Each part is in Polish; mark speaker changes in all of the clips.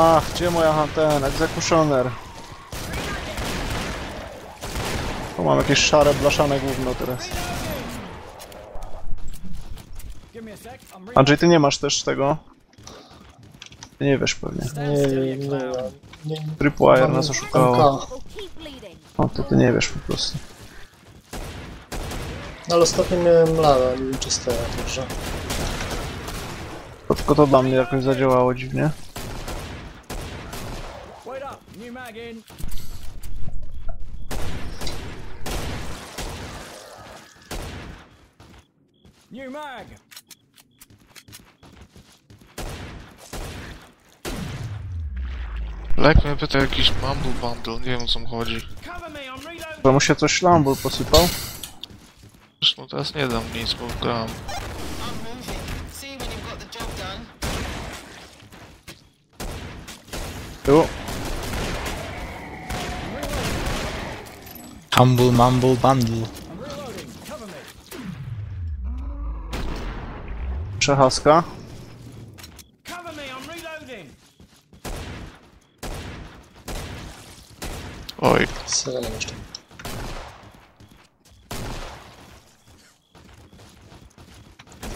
Speaker 1: Ach, gdzie moja ten egzekutioner? Tu mam jakieś szare, blaszane gówno teraz. Andrzej, ty nie masz też tego? Ty nie wiesz pewnie.
Speaker 2: Nie, nie, nie, nie, nie.
Speaker 1: Tripwire nas oszukało. O, to ty nie wiesz po prostu.
Speaker 2: No, Ale ostatnio miałem lada, nie wiem czy stała, także...
Speaker 1: To tylko to dla mnie jakoś zadziałało dziwnie.
Speaker 3: New mag in. New mag.
Speaker 4: Lek mnie pyta jakiś Mumble Bundle, nie wiem o co mu chodzi.
Speaker 1: Że mu się coś lambul posypał?
Speaker 4: Zresztą teraz nie dam nic, bo gram.
Speaker 5: I'm
Speaker 6: Humble Mumble Bundle.
Speaker 3: Reloading.
Speaker 4: Oj,
Speaker 2: jeszcze.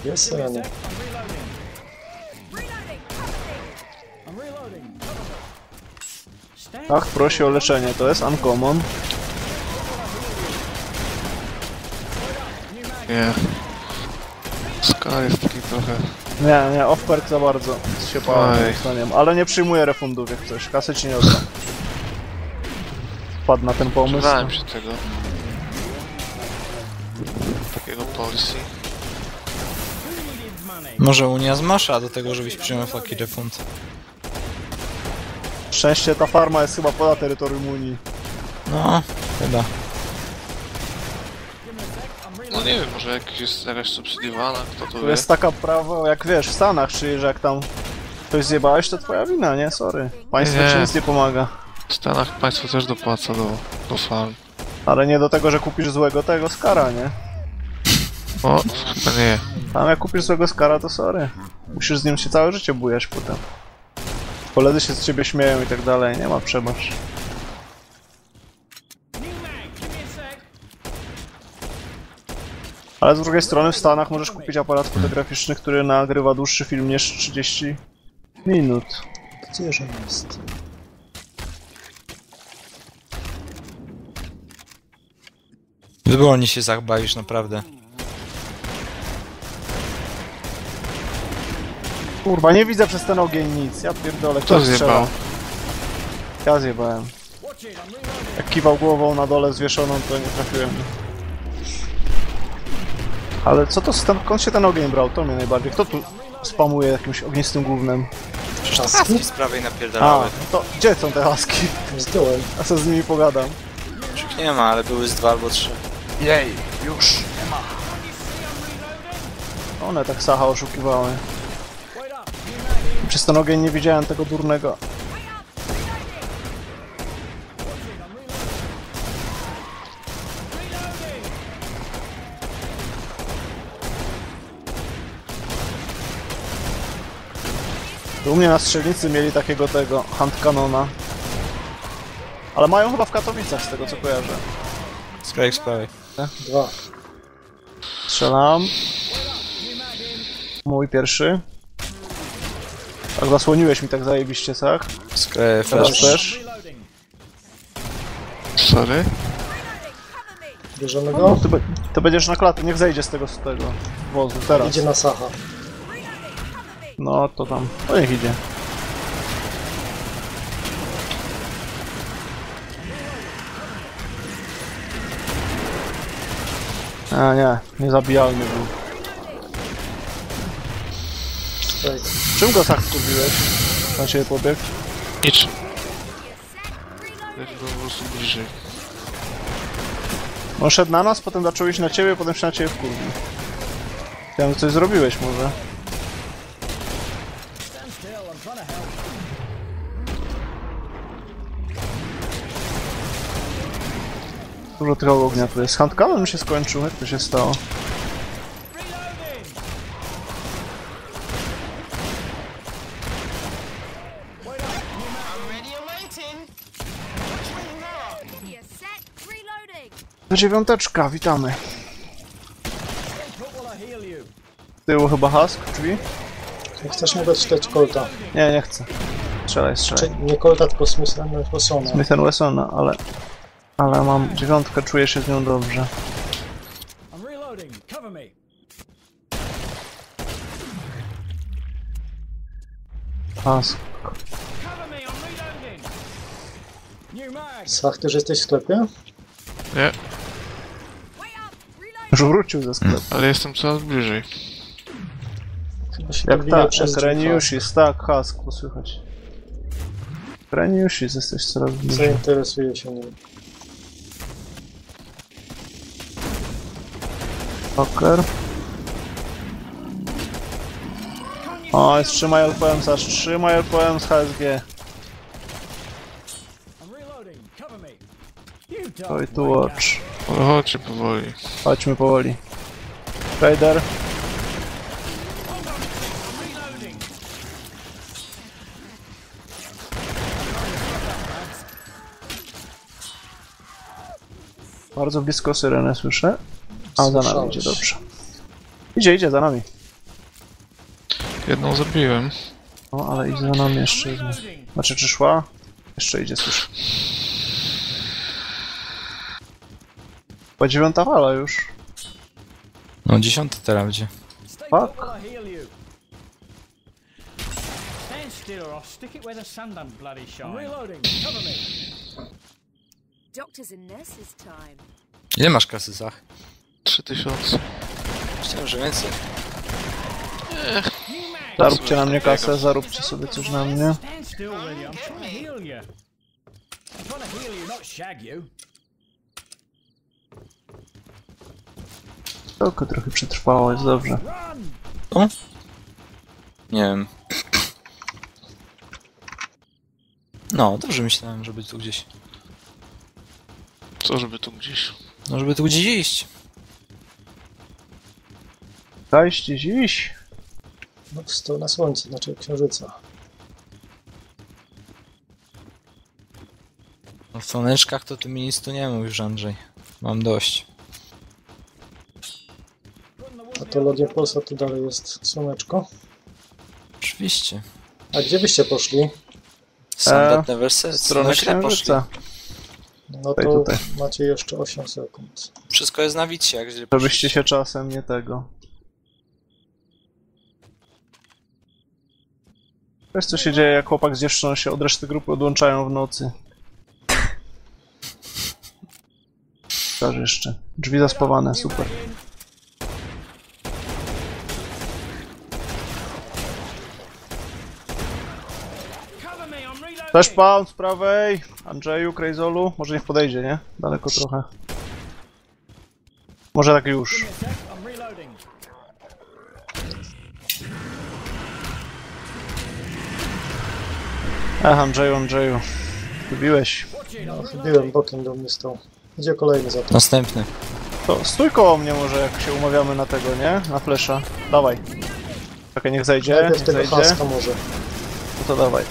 Speaker 2: Jest.
Speaker 3: Stand
Speaker 1: Ach, prosi o leczenie, to jest uncommon.
Speaker 4: nie. Ska jest taki trochę...
Speaker 1: Nie, nie, off-perk za bardzo. Się
Speaker 4: Oj.
Speaker 1: zdaniem. Ale nie przyjmuję refundów jak coś. Kasy ci nie oddam. Wpadł na ten pomysł.
Speaker 4: Przydałem się tego. Takiego policy.
Speaker 6: Może Unia zmasza do tego, żebyś przyjął taki refund.
Speaker 1: Szczęście ta farma jest chyba poza terytorium Unii.
Speaker 6: No, chyba.
Speaker 4: No nie wiem, może jak jest jakaś subsydiowana, kto to
Speaker 1: Tu
Speaker 4: wie.
Speaker 1: jest taka prawo, jak wiesz, w Stanach, czyli że jak tam coś zjebałeś, to twoja wina, nie? Sorry. Państwo
Speaker 4: Nie.
Speaker 1: ci nic nie pomaga.
Speaker 4: W Stanach państwo też dopłaca do, do farm.
Speaker 1: Ale nie do tego, że kupisz złego tego skara, nie?
Speaker 4: O, chyba nie.
Speaker 1: Tam jak kupisz złego skara, to sorry. Musisz z nim się całe życie bujać potem. Koledzy się z ciebie śmieją i tak dalej, nie ma przebacz.
Speaker 3: New mag, give me a sec.
Speaker 1: Ale z drugiej strony w Stanach możesz kupić aparat fotograficzny, który nagrywa dłuższy film niż 30 minut.
Speaker 2: Gdzież on jest?
Speaker 6: Wybornie się zachbawisz, naprawdę.
Speaker 1: Kurwa, nie widzę przez ten ogień nic. Ja pierdolę,
Speaker 4: Kto
Speaker 1: kto
Speaker 4: zjebał?
Speaker 1: Ja zjebałem. Jak kiwał głową na dole zwieszoną, to nie trafiłem. Ale co to, skąd skąd się ten ogień brał? To mnie najbardziej. Kto tu spamuje jakimś ognistym gównem?
Speaker 6: Czasy z prawej
Speaker 1: A,
Speaker 6: napierdalały.
Speaker 1: to gdzie są te haski?
Speaker 2: Z tyłem.
Speaker 1: Ja sobie z nimi pogadam.
Speaker 6: Już nie ma, ale były z dwa albo trzy.
Speaker 1: Jej, już. One tak Sacha oszukiwały. Przez ten ogień nie widziałem tego durnego. U mnie na strzelnicy mieli takiego tego handkanona. Ale mają chyba w Katowicach z tego co kojarzę.
Speaker 6: Prawej, z prawej.
Speaker 2: Dwa.
Speaker 1: Strzelam. Mój pierwszy. Tak zasłoniłeś mi tak zajebiście, tak? Teraz
Speaker 6: flash.
Speaker 1: też.
Speaker 4: Sorry?
Speaker 2: Bierzemy
Speaker 1: No,
Speaker 2: go.
Speaker 1: ty, be- ty będziesz na klatę, niech zejdzie z tego, z tego wozu, teraz.
Speaker 2: Idzie na Sacha.
Speaker 1: No to tam, to niech idzie. A nie, niezabijalny był. Czym go tak skurwiłeś? Na ciebie pobiegł?
Speaker 4: Niczym. Leci go po prostu bliżej.
Speaker 1: On szedł na nas, potem zaczął iść na ciebie, potem się na ciebie wkurwił. Chciałem, że coś zrobiłeś może. dużo tego ognia tu jest. Handkamem się skończył, jak to się stało? Dziewiąteczka, witamy. Z tyłu chyba hask, drzwi?
Speaker 2: Chcesz mu dać kolta?
Speaker 1: Nie, nie chcę. Strzelaj, strzelaj.
Speaker 2: Czy nie kolta, tylko Smith Wessona.
Speaker 1: Smith Wessona, ale ale mam dziewiątkę, czuję się z nią dobrze.
Speaker 3: Mag.
Speaker 2: Sach, też jesteś w sklepie?
Speaker 4: Nie.
Speaker 1: Już wrócił ze sklepu.
Speaker 4: ale jestem coraz bliżej.
Speaker 2: Chyba się
Speaker 1: Jak tak,
Speaker 2: przez.
Speaker 1: Reniusis, tak, Husk, posłychać. Reniusis, jesteś coraz bliżej.
Speaker 2: Zainteresuję się nim.
Speaker 1: Poker. O, jest 3 mile poems, aż 3 mile poems HSG. Oj,
Speaker 3: don't.
Speaker 1: tu watch.
Speaker 4: Chodźcie powoli.
Speaker 1: Chodźmy powoli. Trader. Bardzo blisko syrenę słyszę. A, za nami idzie, dobrze. Idzie, idzie, za nami.
Speaker 4: Jedną zabiłem.
Speaker 1: O, ale idzie za nami jeszcze. jedna. Znaczy, czy szła? Jeszcze idzie, słyszę. Po dziewiąta fala już.
Speaker 6: No dziesiąty teraz będzie.
Speaker 1: Fuck.
Speaker 3: still or I'll stick it where the sun don't bloody shine. I'm reloading. Cover me.
Speaker 7: Doctors and nurses time.
Speaker 6: Ile masz kasy, Zach?
Speaker 4: 3000.
Speaker 6: Myślałem, że więcej.
Speaker 3: Mag.
Speaker 1: Zaróbcie na mnie kasę, zaróbcie sobie coś na mnie. Tylko trochę przetrwało, jest dobrze.
Speaker 3: Run!
Speaker 6: Nie wiem. No, dobrze myślałem, żeby tu gdzieś.
Speaker 4: Co, żeby tu gdzieś.
Speaker 6: No, żeby tu gdzieś iść.
Speaker 1: Dajcie dziś.
Speaker 2: No, sto na słońcu, znaczy księżyca.
Speaker 6: W słoneczkach to ty mi nic tu nie mówisz, Andrzej. Mam dość.
Speaker 2: Patologia Polsa to dalej jest słoneczko.
Speaker 6: Oczywiście.
Speaker 2: A gdzie byście poszli?
Speaker 6: Some
Speaker 1: E,
Speaker 6: that never said.
Speaker 1: Stronę
Speaker 6: No poszli.
Speaker 1: księżyca.
Speaker 2: No
Speaker 1: Tutaj,
Speaker 2: to
Speaker 1: tutaj.
Speaker 2: macie jeszcze 8 sekund.
Speaker 6: Wszystko jest na wicie, jak źle.
Speaker 1: Żebyście się czasem nie tego. Wiesz co się dzieje, jak chłopak z dziewczyną się od reszty grupy odłączają w nocy. Też jeszcze. Drzwi zaspawane, super. Też pan z prawej. Andrzeju, Krejzolu. Może niech podejdzie, nie? Daleko trochę. Może tak już.
Speaker 3: Give me a sec, I'm reloading.
Speaker 1: Ech, Andrzeju, Andrzeju.
Speaker 3: It,
Speaker 2: No, chybiłem
Speaker 3: reloading.
Speaker 2: bokiem do mnie stał. Gdzie kolejny za to?
Speaker 6: Następny.
Speaker 1: To stój koło mnie może, jak się umawiamy na tego, nie? Na flesza. Dawaj. Czekaj, niech zejdzie,
Speaker 2: Najpierw
Speaker 1: niech
Speaker 2: tego
Speaker 1: zejdzie.
Speaker 2: haska może.
Speaker 1: No to dawaj.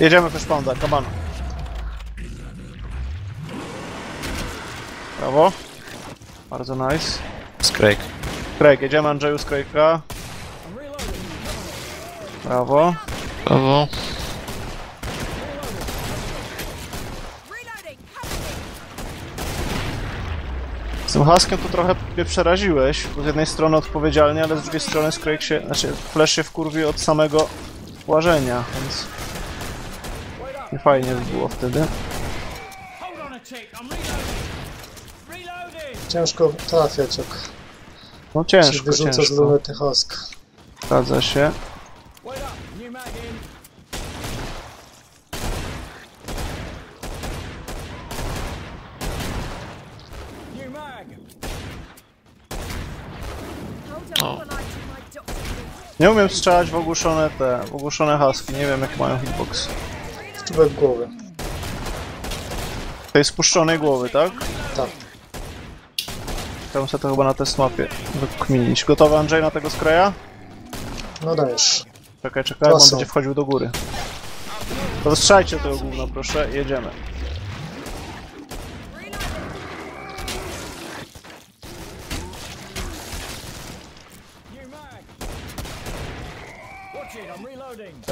Speaker 1: Jedziemy też panda, kaban. Brawo. Bardzo nice.
Speaker 6: Scrake.
Speaker 1: Craig, jedziemy Andrzeju z. Brawo.
Speaker 4: Brawo.
Speaker 7: Reloading. Cover me.
Speaker 1: Z tym haskiem to trochę mnie przeraziłeś, bo z jednej strony odpowiedzialnie, ale z drugiej strony z Craig się, znaczy Flash się wkurwi od samego łażenia, więc nie fajnie by było wtedy.
Speaker 2: Ciężko trafiać, jak
Speaker 1: No
Speaker 2: się
Speaker 1: ciężko,
Speaker 2: wyrzuca z
Speaker 1: ciężko.
Speaker 2: lunety hask.
Speaker 1: Zgadza się.
Speaker 3: Wait up, new mag in. New mag.
Speaker 7: Hold
Speaker 4: Oh.
Speaker 7: on while I do my doctor.
Speaker 1: Nie umiem strzelać w ogłuszone te, w ogłuszone haski, nie wiem jakie mają hitbox.
Speaker 2: Czubek głowy.
Speaker 1: Tej spuszczonej głowy, tak?
Speaker 2: Tak.
Speaker 1: Chciałbym sobie to chyba na test mapie wykminić. Gotowy Andrzej na tego skreja?
Speaker 2: No dajesz.
Speaker 1: Czekaj, czekaj, on będzie wchodził do góry. To zastrzelajcie tego gówna, proszę, jedziemy.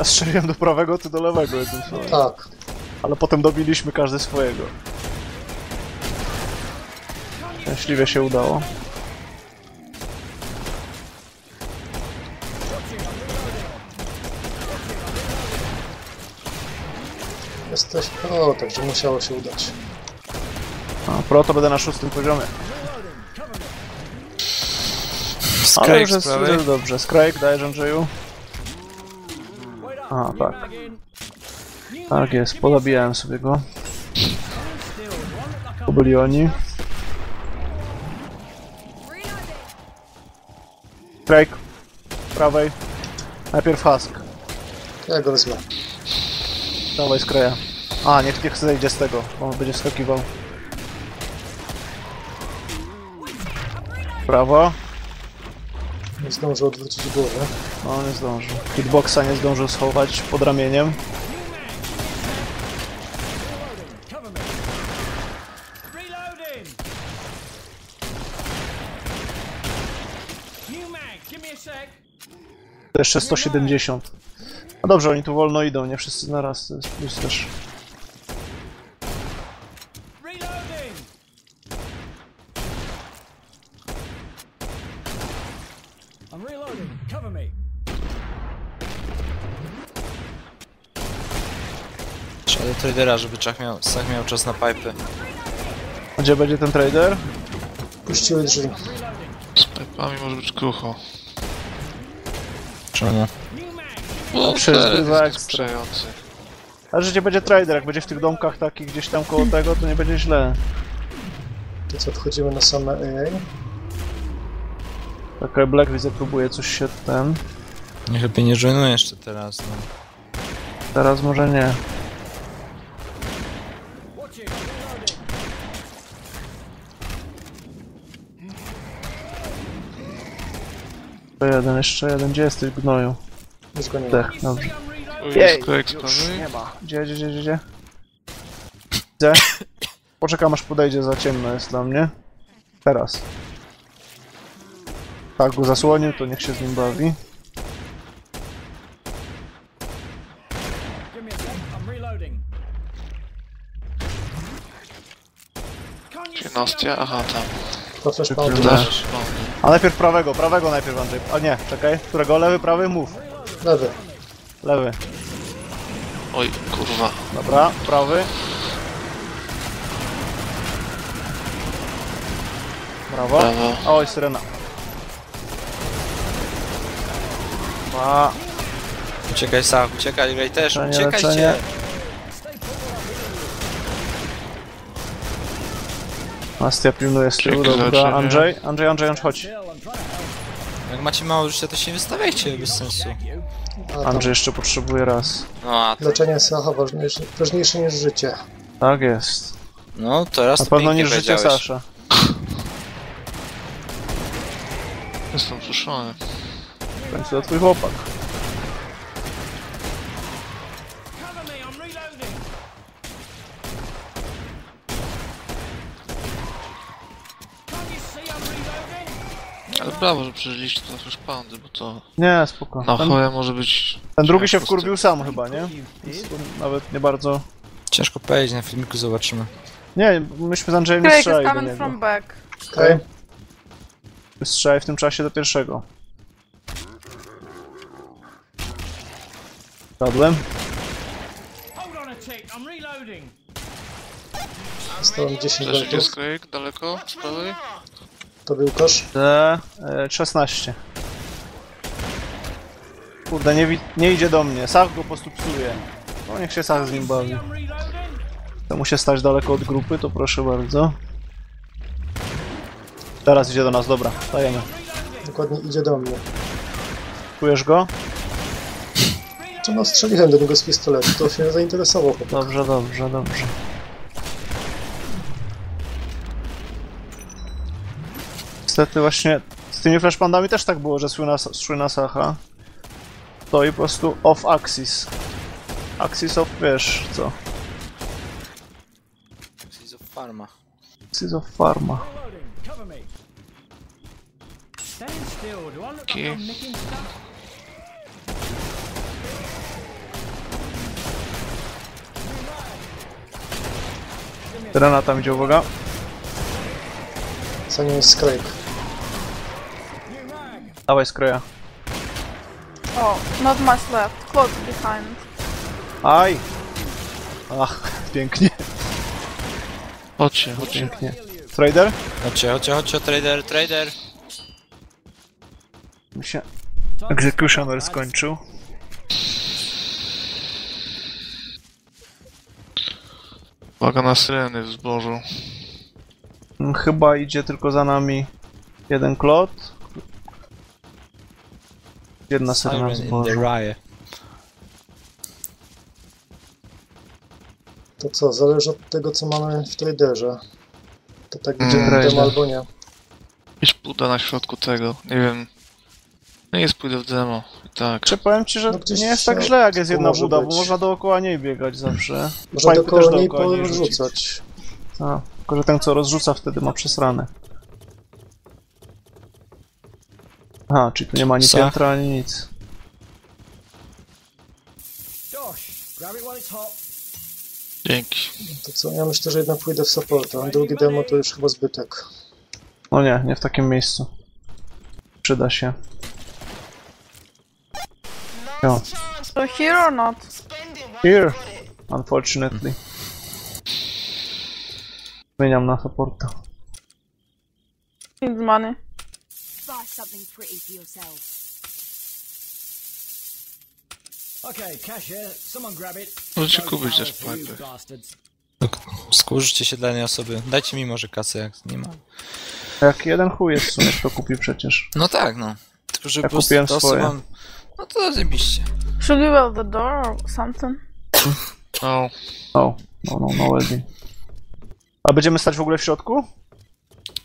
Speaker 1: Ja strzeliłem do prawego, ty do lewego jednym słowem.
Speaker 2: Tak.
Speaker 1: Ale potem dobiliśmy każdy swojego. Szczęśliwie się udało.
Speaker 2: Jesteś pro, także musiało się udać.
Speaker 1: A, pro to będę na szóstym poziomie. Ale już
Speaker 6: Skrajk
Speaker 1: jest, jest dobrze. Skrajk, dajesz Andrzeju? Aha, tak. Tak jest, podobijałem sobie go. To byli oni. Skrajk, prawej. Najpierw Husk.
Speaker 2: Ja go wezmę.
Speaker 1: Dawaj skraja. A, niech, niech zejdzie z tego, bo on będzie skakiwał. Prawo.
Speaker 2: Nie zdążę odwrócić głowę.
Speaker 1: No, nie zdążył. Hitboxa nie zdążył schować pod ramieniem. Jeszcze 170. No dobrze, oni tu wolno idą, nie wszyscy naraz, to jest plus też.
Speaker 3: Reloading. I'm reloading. Cover me.
Speaker 6: Trzeba do tradera, żeby Czach miał, Sach miał czas na pipy.
Speaker 1: A gdzie będzie ten trader?
Speaker 2: Puściły drzwi.
Speaker 4: Z pipami może być krucho.
Speaker 6: Czemu?
Speaker 4: No, jest
Speaker 1: ekstra. Ale że gdzie będzie trader, jak będzie w tych domkach takich gdzieś tam koło tego, to nie będzie źle.
Speaker 2: To co, wchodzimy na same AA.
Speaker 1: Taka Black widzę próbuje coś się ten.
Speaker 6: Niech lepiej nie żenuje jeszcze teraz, no.
Speaker 1: Teraz może nie.
Speaker 3: Watch it. I'm reloading.
Speaker 1: To jeden, jeszcze jeden. Gdzie jesteś, gnoju?
Speaker 2: Go nie ma.
Speaker 1: Dobrze. Jej, Już nie ma. Gdzie, gdzie, gdzie, gdzie, gdzie? Widzę. Poczekam aż podejdzie, za ciemno jest dla mnie. Teraz. Tak, go zasłonił, to niech się z nim bawi.
Speaker 3: Give me a sec. I'm reloading. Can't you see
Speaker 4: 15,
Speaker 3: I'm
Speaker 4: aha tam.
Speaker 2: To pan
Speaker 4: no.
Speaker 1: A najpierw prawego, prawego najpierw Andrzej. A nie, czekaj. Którego? Lewy, prawy? Mów.
Speaker 2: Lewy.
Speaker 1: Lewy.
Speaker 4: Oj, kurwa.
Speaker 1: Dobra, prawy. Brawo.
Speaker 4: Prawo.
Speaker 1: Oj, syrena. A,
Speaker 6: Uciekaj Sach, uciekaj, Ray też,
Speaker 1: Leczenie,
Speaker 6: uciekajcie!
Speaker 1: leczenie. Nastia pilnuje z tyłu, dobra. Andrzej, Andrzej, Andrzej, Andrzej, chodź.
Speaker 6: Jak macie mało życia, to się nie wystawiajcie, bez sensu.
Speaker 2: A tam
Speaker 1: Andrzej jeszcze potrzebuje raz.
Speaker 6: No a,
Speaker 2: leczenie Sacha ważniejsze, ważniejsze niż życie.
Speaker 1: Tak jest.
Speaker 6: no teraz
Speaker 1: Na
Speaker 6: to
Speaker 1: pewno
Speaker 6: pięknie
Speaker 1: niż życie
Speaker 6: powiedziałeś.
Speaker 1: Sasza.
Speaker 4: Jestem suszony.
Speaker 1: W końcu to twój chłopak.
Speaker 3: Cover me. I'm reloading. Can't you see I'm
Speaker 4: brawo, że przeżyliście to na już pandy, bo to
Speaker 1: Nie, spoko.
Speaker 4: na
Speaker 1: Ten,
Speaker 4: choja może być...
Speaker 1: ten drugi się
Speaker 4: ciężko z tym.
Speaker 1: wkurwił sam chyba, nie? Więc to Nawet nie bardzo...
Speaker 6: Ciężko powiedzieć, na filmiku zobaczymy.
Speaker 1: Nie, myśmy z Andrzejem nie
Speaker 8: Craig is
Speaker 1: strzelali do
Speaker 8: coming
Speaker 1: niego.
Speaker 8: from back.
Speaker 2: Okej?
Speaker 1: Strzelaj w tym czasie do pierwszego. Padłem.
Speaker 3: Hold on a tick. I'm reloading.
Speaker 2: Stałem 10
Speaker 4: Też daleko z prawej?
Speaker 2: To był kosz.
Speaker 1: E, 16. Kurde, nie, nie idzie do mnie. Sach go po prostu psuje. No niech się Sach z nim bawi.
Speaker 3: I'm reloading.
Speaker 1: To mu się stać daleko od grupy, to proszę bardzo. Teraz idzie do nas, dobra, dajemy.
Speaker 2: Dokładnie idzie do mnie.
Speaker 1: Czujesz go?
Speaker 2: Czy no strzeliłem do niego z pistoletu, to się zainteresował chłopak.
Speaker 1: Dobrze, dobrze, dobrze. niestety właśnie z tymi flashbandami też tak było, że szły na, szły na sacha. To i po prostu off-axis. Axis of wiesz co.
Speaker 6: Axis of farma.
Speaker 1: Axis of
Speaker 3: farma.
Speaker 4: Okay.
Speaker 1: Granata idzie, uwaga.
Speaker 2: Co nie jest sklep.
Speaker 1: Dawaj skroja.
Speaker 8: Oh, not much left. Close behind.
Speaker 1: Aj! Ach, pięknie,
Speaker 4: Chodźcie, chodźcie.
Speaker 1: pięknie. Trader?
Speaker 6: Chodźcie, chodźcie, chodźcie, trader, trader.
Speaker 1: Mi się Executioner skończył.
Speaker 4: Uwaga na syreny w zbożu.
Speaker 1: Chyba idzie tylko za nami jeden klot. Jedna zbożu.
Speaker 6: riot.
Speaker 2: To co, zależy od tego, co mamy w traderze. To tak
Speaker 4: Mm,
Speaker 2: będzie demo albo nie.
Speaker 4: Gdzieś puda na środku tego, nie wiem. No jest pójdę w demo. Tak.
Speaker 1: Czy powiem ci, że
Speaker 2: No
Speaker 1: nie jest tak źle jak jest jedna buda, bo można dookoła niej biegać zawsze.
Speaker 2: Można dookoła
Speaker 1: dookoła niej rzucić.
Speaker 2: porzucać.
Speaker 1: A, tylko że ten co rozrzuca wtedy ma przesrane. Aha, czyli tu nie ma ani piętra, ani nic.
Speaker 4: Dzięki.
Speaker 2: To co, ja myślę, że jednak pójdę w supporta. Drugi demo to już chyba zbytek.
Speaker 1: No nie, nie w takim miejscu. Przyda się. Jo.
Speaker 5: Last chance.
Speaker 8: So here or not?
Speaker 1: Here. Unfortunately. Zmieniam na supporta.
Speaker 8: Needs money.
Speaker 7: Buy something pretty for yourself.
Speaker 3: Okay, cashier, someone grab it.
Speaker 4: Możecie kupić też
Speaker 3: bastards.
Speaker 6: Skórzcie się dla jednej osoby. Dajcie mi może kasę, jak nie ma.
Speaker 1: Jak jeden chuj jest w sumie, kto kupi przecież.
Speaker 6: No tak, no. Tylko, że
Speaker 1: Ja
Speaker 6: po prostu
Speaker 1: kupiłem
Speaker 6: ta
Speaker 1: swoje.
Speaker 6: osoba... No to zajebiście.
Speaker 8: Should we weld the door or something?
Speaker 4: No,
Speaker 1: No, no, no, no. A będziemy stać w ogóle w środku?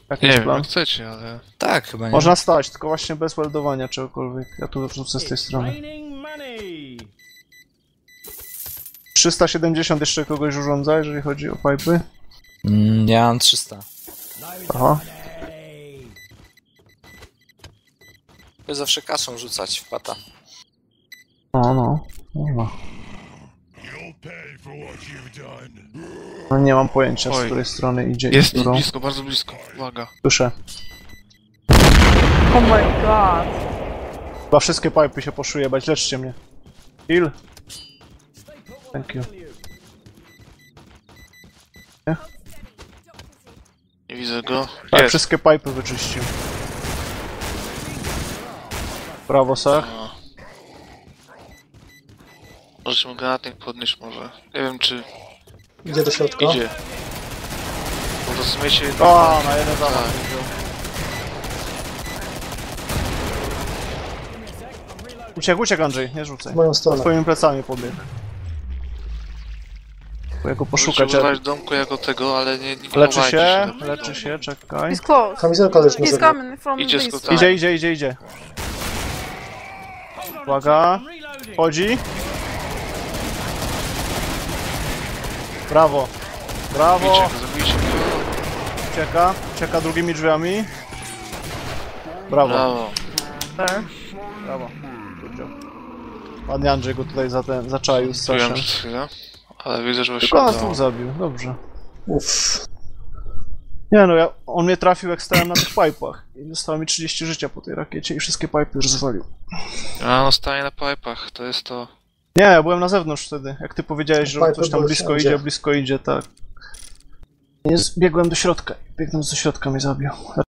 Speaker 1: Jaki
Speaker 4: nie
Speaker 1: jest
Speaker 4: wiem
Speaker 1: plan?
Speaker 4: jak chcecie, ale...
Speaker 6: Tak, chyba nie.
Speaker 1: Można stać, tylko właśnie bez weldowania czegokolwiek. Ja tu wrzucę z tej strony.
Speaker 3: raining money.
Speaker 1: 370 jeszcze kogoś urządza, jeżeli chodzi o pipy.
Speaker 6: Mm, ja mam 300.
Speaker 3: Loads
Speaker 1: Aha.
Speaker 6: To zawsze kasą rzucać w pata.
Speaker 1: No, no. Dobra. No nie mam pojęcia, z
Speaker 4: Oj.
Speaker 1: której strony idzie
Speaker 4: Jest
Speaker 1: którą.
Speaker 4: blisko, bardzo blisko. Uwaga.
Speaker 1: Słyszę.
Speaker 8: Oh my god.
Speaker 1: Chyba wszystkie pipy się poszuje, bać, leczcie mnie. Heal. Thank you.
Speaker 4: Nie widzę go.
Speaker 1: Tak,
Speaker 4: Jest.
Speaker 1: wszystkie pipy wyczyścił. Brawo, Sach.
Speaker 4: A. Możecie mu granatnik podnieść może. Nie wiem czy
Speaker 2: Idzie do środka.
Speaker 4: idzie. Bo rozumiecie...
Speaker 1: O, na jeden zamach.
Speaker 4: Tak.
Speaker 1: Uciekł, uciekł Andrzej, nie rzucaj.
Speaker 2: W moją stronę.
Speaker 1: twoimi plecami pobiegł. Bo ja go
Speaker 4: Możecie
Speaker 1: poszukać.
Speaker 4: używać domku jako tego, ale nie, nie
Speaker 1: Leczy się,
Speaker 4: do-
Speaker 1: leczy się, czekaj.
Speaker 8: He's close.
Speaker 2: Kamizelka leży na
Speaker 8: He's coming from
Speaker 4: Idzie.
Speaker 1: Idzie, idzie, idzie, idzie. Uwaga, chodzi. Brawo. Brawo.
Speaker 4: Zabijcie go, zabijcie go.
Speaker 1: Ucieka, ucieka drugimi drzwiami. Brawo,
Speaker 4: Brawo.
Speaker 8: There.
Speaker 1: brawo. Ładnie Andrzej go tutaj za ten, zaczaił z
Speaker 4: Czułem
Speaker 1: Saszem.
Speaker 4: przez chwilę. Ale widzę, że
Speaker 1: Tylko nas dwóch zabił, dobrze.
Speaker 2: Uff.
Speaker 1: Nie no, ja, on mnie trafił jak stałem na tych pipach. I zostało mi 30 życia po tej rakiecie i wszystkie pipy już zwalił.
Speaker 4: A no staje na pipach, to jest to...
Speaker 1: Nie, ja byłem na zewnątrz wtedy. Jak ty powiedziałeś, że coś tam blisko idzie, blisko idzie, tak. Nie, biegłem do środka. Biegnąc do środka mnie zabił.